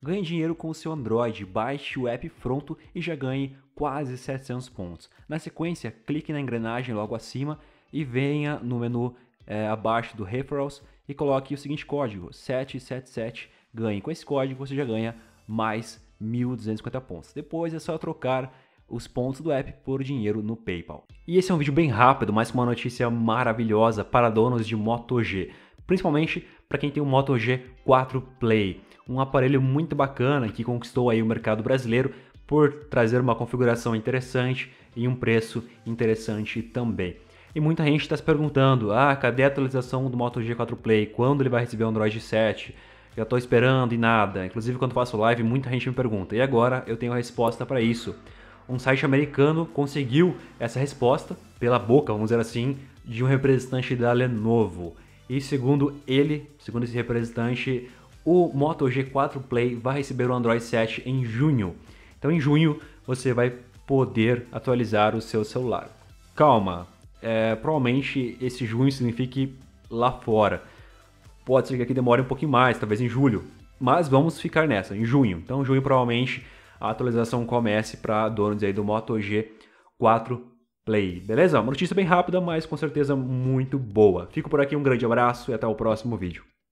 Ganhe dinheiro com o seu Android, baixe o app Fronto e já ganhe quase 700 pontos. Na sequência, clique na engrenagem logo acima e venha no menu é, abaixo do Referrals e coloque o seguinte código, 777, ganhe. Com esse código você já ganha mais 1.250 pontos. Depois é só trocar os pontos do app por dinheiro no PayPal. E esse é um vídeo bem rápido, mas com uma notícia maravilhosa para donos de Moto G, principalmente para quem tem um Moto G4 Play um aparelho muito bacana que conquistou aí o mercado brasileiro por trazer uma configuração interessante e um preço interessante também. E muita gente está se perguntando: ah, cadê a atualização do Moto G4 Play? Quando ele vai receber o Android 7? Já estou esperando e nada. Inclusive, quando faço live, muita gente me pergunta. E agora eu tenho a resposta para isso. Um site americano conseguiu essa resposta pela boca, vamos dizer assim, de um representante da Lenovo. E segundo ele, segundo esse representante, o Moto G4 Play vai receber o Android 7 em junho. Então, em junho, você vai poder atualizar o seu celular. Calma, é, provavelmente esse junho signifique lá fora. Pode ser que aqui demore um pouquinho mais, talvez em julho. Mas vamos ficar nessa, em junho. Então, em junho, provavelmente, a atualização comece para donos aí do Moto G4 Play. Beleza? Uma notícia bem rápida, mas com certeza muito boa. Fico por aqui, um grande abraço e até o próximo vídeo.